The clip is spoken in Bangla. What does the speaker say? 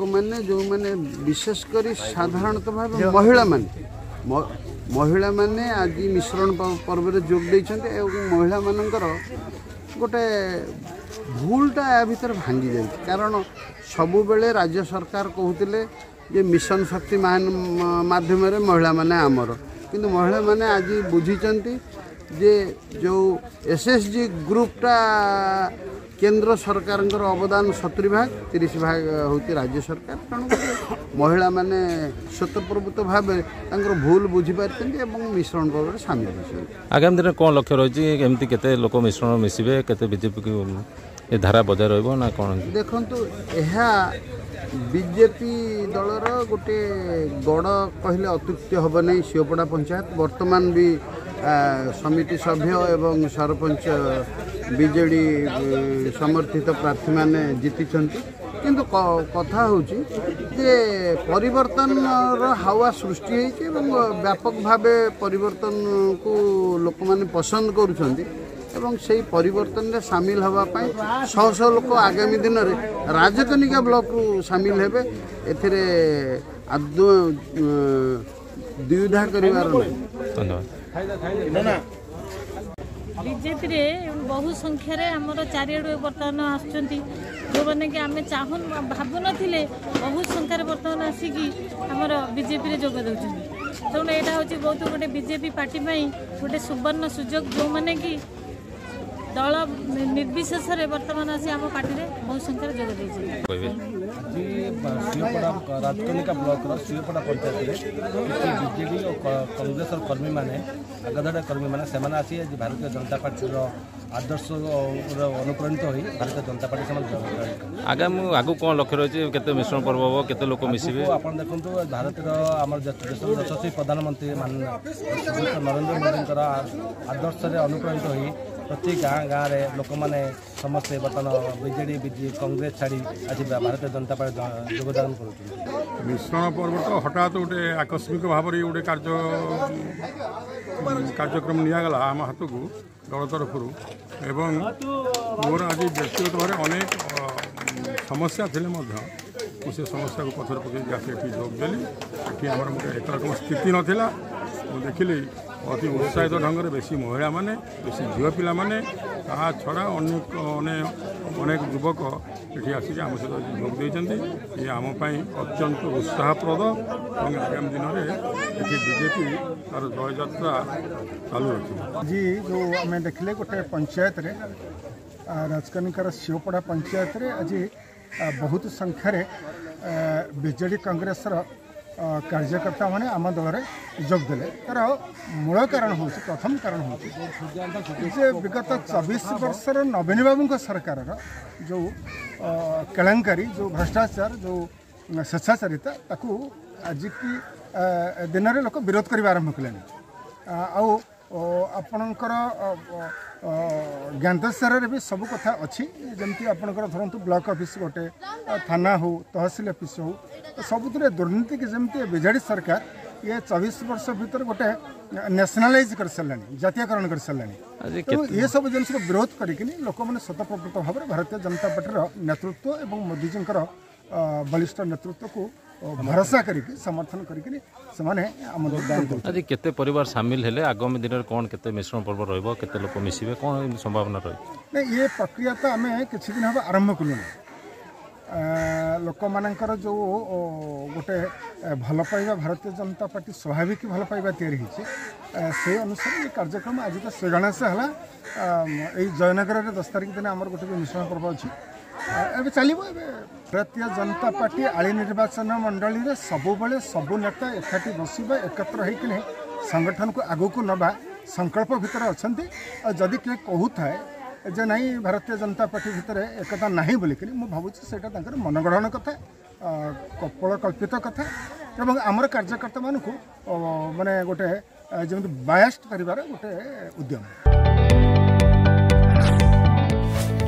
ଲୋକମାନେ ଯେଉଁମାନେ ବିଶେଷ କରି ସାଧାରଣତଃ ଭାବେ ମହିଳାମାନେ ମହିଳାମାନେ ଆଜି ମିଶ୍ରଣ ପର୍ବରେ ଯୋଗ ଦେଇଛନ୍ତି ଏବଂ ମହିଳାମାନଙ୍କର ଗୋଟେ ଭୁଲଟା ଏହା ଭିତରେ ଭାଙ୍ଗି ଯାଇଛି କାରଣ ସବୁବେଳେ ରାଜ୍ୟ ସରକାର କହୁଥିଲେ ଯେ ମିଶନ ଶକ୍ତି ମାଧ୍ୟମରେ ମହିଳାମାନେ ଆମର କିନ୍ତୁ ମହିଳାମାନେ ଆଜି ବୁଝିଛନ୍ତି ଯେ ଯେଉଁ ଏସ୍ ଏସ୍ ଜି ଗ୍ରୁପ୍ଟା কেন্দ্র সরকারଙ୍କର ଅବଦାନ ସତୁରି ଭାଗ ତିରିଶ ଭାଗ ହେଉଛି ରାଜ୍ୟ ସରକାର ତେଣୁ ମହିଳାମାନେ ସ୍ୱତଃପ୍ରଭୂତ ଭାବେ ତାଙ୍କର ଭୁଲ ବୁଝିପାରିଛନ୍ତି ଏବଂ ମିଶ୍ରଣ ପର୍ବରେ ସାମିଲ ହୋଇଛନ୍ତି ଆଗାମୀ ଦିନରେ କ'ଣ ଲକ୍ଷ୍ୟ ରହିଛି କେମିତି କେତେ ଲୋକ ମିଶ୍ରଣ ମିଶିବେ କେତେ ବିଜେପିକୁ ଏ ଧାରା ବଜାୟ ରହିବ ନା କ'ଣ ଦେଖନ୍ତୁ ଏହା ବିଜେପି ଦଳର ଗୋଟେ ଗଡ଼ କହିଲେ ଅତ୍ୟୁକ୍ତି ହେବ ନାହିଁ ସିଓପଡ଼ା ପଞ୍ଚାୟତ ବର୍ତ୍ତମାନ ବି ସମିତି ସଭ୍ୟ ଏବଂ ସରପଞ୍ଚ ବିଜେଡ଼ି ସମର୍ଥିତ ପ୍ରାର୍ଥୀମାନେ ଜିତିଛନ୍ତି କିନ୍ତୁ କଥା ହେଉଛି ଯେ ପରିବର୍ତ୍ତନର ହାୱା ସୃଷ୍ଟି ହୋଇଛି ଏବଂ ବ୍ୟାପକ ଭାବେ ପରିବର୍ତ୍ତନକୁ ଲୋକମାନେ ପସନ୍ଦ କରୁଛନ୍ତି এবং সেই পরিবর্তনে সামিল হওয়া পাই শহ শহ লোক আগামী দিনরে রাজকনিকা ব্লকু সামিল হবে এথিরে আদৌ দ্বিধা করিবার নাই ধন্যবাদ ବିଜେପିରେ ବହୁ ସଂଖ୍ୟାରେ ଆମର ଚାରିଆଡ଼ୁ ବର୍ତ୍ତମାନ ଆସୁଛନ୍ତି ଯେଉଁମାନେ କି ଆମେ ଚାହୁଁ ଭାବୁନଥିଲେ ବହୁ ସଂଖ୍ୟାରେ ବର୍ତ୍ତମାନ ଆସିକି ଆମର ବିଜେପିରେ ଯୋଗ ଦେଉଛନ୍ତି ତେଣୁ ଏଇଟା ହେଉଛି ବହୁତ ଗୋଟେ ବିଜେପି ପାର୍ଟି ପାଇଁ ଗୋଟେ ସୁବର୍ଣ୍ଣ ସୁଯୋଗ ଯେଉଁମାନେ କି দল নির্বিশেষে বর্তমান আসি আমার পার্টিরে বহু সংখ্যায় যোগ দিয়েছে রাজকনিকা ব্লকর শিওপড়া পঞ্চায়েত বিজেডি ও কংগ্রেসর কর্মী মানে আগধারা কর্মী মানে সে আসি আজ ভারতীয় জনতা পার্টির আদর্শ অনুপ্রাণিত হয়ে ভারতীয় জনতা পার্টি সে আগে আগু কম লক্ষ্য রয়েছে কত মিশ্রণ পর্ব হব কত লোক মিশবে আপনার দেখুন ভারতের আমার যশস্বী প্রধানমন্ত্রী মাননীয় নরেন্দ্র মোদী আদর্শে অনুপ্রাণিত হয়ে ପ୍ରତି ଗାଁ ଗାଁରେ ଲୋକମାନେ ସମସ୍ତେ ବର୍ତ୍ତମାନ ବିଜେଡ଼ି ବିଜୁ କଂଗ୍ରେସ ଛାଡ଼ି ଆଜି ଭାରତୀୟ ଜନତା ପାର୍ଟି ଯୋଗଦାନ କରୁଛନ୍ତି ମିଶ୍ରଣ ପର୍ବ ତ ହଠାତ୍ ଗୋଟେ ଆକସ୍ମିକ ଭାବରେ ଗୋଟେ କାର୍ଯ୍ୟ କାର୍ଯ୍ୟକ୍ରମ ନିଆଗଲା ଆମ ହାତକୁ ଦଳ ତରଫରୁ ଏବଂ ମୋର ଆଜି ବ୍ୟକ୍ତିଗତ ଭାବରେ ଅନେକ ସମସ୍ୟା ଥିଲେ ମଧ୍ୟ ମୁଁ ସେ ସମସ୍ୟାକୁ ପଥର ପକାଇକି ଆସି ଏଠି ଯୋଗ ଦେଲି ଏଠି ଆମର ଗୋଟେ ଏକରକମ ସ୍ଥିତି ନଥିଲା ମୁଁ ଦେଖିଲି অতি উৎসাহিত ঢঙ্গরে বেশি মহিলাମାନେ ବେଶୀ ଝିଅ ପିଲାମାନେ ତାହା ଛଡ଼ା ଅନେକ ଅନେକ ଯୁବକ ଏଠି ଆସିକି ଆମ ସହିତ ଯୋଗ ଦେଇଛନ୍ତି ଇଏ ଆମ ପାଇଁ ଅତ୍ୟନ୍ତ ଉତ୍ସାହପ୍ରଦ ଏବଂ ଆଗାମୀ ଦିନରେ ଏଠି ବିଜେପି ତାର ଜୟଯାତ୍ରା ଚାଲୁ ରଖିବ ଆଜି ଯେଉଁ ଆମେ ଦେଖିଲେ ଗୋଟେ ପଞ୍ଚାୟତରେ ରାଜକାନିକାର ଶିବପଡ଼ା ପଞ୍ଚାୟତରେ ଆଜି ବହୁତ ସଂଖ୍ୟାରେ ବିଜେଡ଼ି କଂଗ୍ରେସର कार्यकर्ता मैंने आम दल में जोगदे तर मूल कारण हूँ प्रथम कारण हूँ जे विगत चबीश वर्ष नवीन बाबू सरकार जो केलेंगी जो भ्रष्टाचार जो स्वेच्छाचारिता आज की दिन में लोक विरोध करवा आरंभ कले आ आपणकर ज्ञातस्तर भी सब कथ अच्छी जमी आपर ब्लक अफिस् गोटे थाना हो तहसिल अफिस् हो सबुरी दुर्नीति जमी विजेडी सरकार ये चौबीस वर्ष भितर गोटे न्यासनालाइज कर सारे जयकरण कर सारे तो ये सब जिन विरोध मैंने करतप्रकृत भाव में भारतीय जनता पार्टी नेतृत्व और मोदीजी बलिष्ठ नेतृत्व को ভরসা করিকি সমর্থন করিকি সেমানে আমাদের দান করছে আজি কেতে পরিবার সামিল হলে আগামী দিনের কোন কেতে মিশ্রণ পর্ব রহিব কেতে লোক মিশিবে কোন সম্ভাবনা রহিছে না এই প্রক্রিয়া তো আমি কিছু দিন হবে আরম্ভ কলু ଲୋକମାନଙ୍କର ଯେଉଁ ଗୋଟେ ଭଲ ପାଇବା ଭାରତୀୟ ଜନତା ପାର୍ଟି ସ୍ୱାଭାବିକ ଭଲ ପାଇବା ତିଆରି ହେଇଛି ସେ ଅନୁସାରେ ଏ କାର୍ଯ୍ୟକ୍ରମ ଆଜି ତ ଶ୍ରୀଗଣେଶ ହେଲା ଏଇ ଜୟନଗରରେ ଦଶ ତାରିଖ ଦିନ ଆମର ଗୋଟେ ବି ମିଶ୍ରଣ ପର୍ବ ଅଛି ଏବେ ଚାଲିବ ଏବେ ଭାରତୀୟ ଜନତା ପାର୍ଟି ଆଳି ନିର୍ବାଚନ ମଣ୍ଡଳୀରେ ସବୁବେଳେ ସବୁ ନେତା ଏକାଠି ବସିବା ଏକତ୍ର ହେଇକିନି ସଂଗଠନକୁ ଆଗକୁ ନେବା ସଂକଳ୍ପ ଭିତରେ ଅଛନ୍ତି ଆଉ ଯଦି କିଏ କହୁଥାଏ ଯେ ନାହିଁ ଭାରତୀୟ ଜନତା ପାର୍ଟି ଭିତରେ ଏକତା ନାହିଁ ବୋଲିକିରି ମୁଁ ଭାବୁଛି ସେଇଟା ତାଙ୍କର ମନଗଢ଼ନ କଥା କପଳକଳ୍ପିତ କଥା ଏବଂ ଆମର କାର୍ଯ୍ୟକର୍ତ୍ତାମାନଙ୍କୁ ମାନେ ଗୋଟେ ଯେମିତି ବାୟାସ୍ଟ କରିବାର ଗୋଟେ ଉଦ୍ୟମ